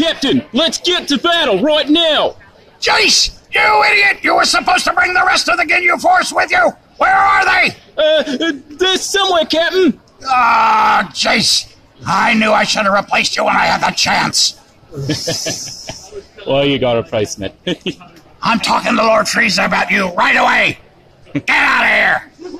Captain, let's get to battle right now! Jeice, you idiot! You were supposed to bring the rest of the Ginyu Force with you! Where are they? Uh, they're somewhere, Captain! Ah, Jeice! I knew I should have replaced you when I had the chance! Well, you got a replacement. I'm talking to Lord Frieza about you right away! Get out of here!